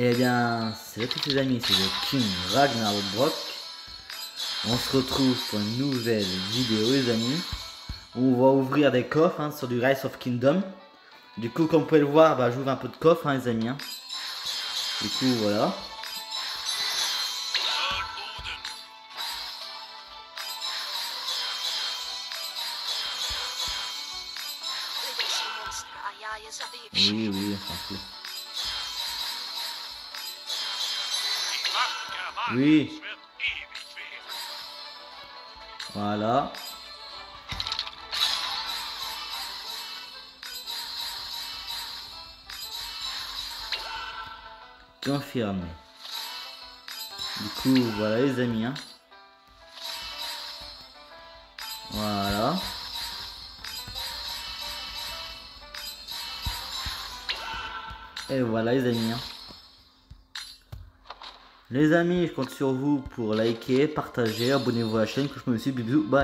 Eh bien, salut à tous les amis, c'est le King Ragnarok. On se retrouve pour une nouvelle vidéo les amis. On va ouvrir des coffres hein, sur du Rise of Kingdom. Du coup, comme vous pouvez le voir, bah, j'ouvre un peu de coffre hein, les amis. Hein. Du coup, voilà. Oui, oui, Oui. Voilà. Confirmé. Du coup, voilà les amis. Hein. Voilà. Et voilà les amis. Hein. Les amis, je compte sur vous pour liker, partager, abonnez-vous à la chaîne, que je me suis bisous, bye.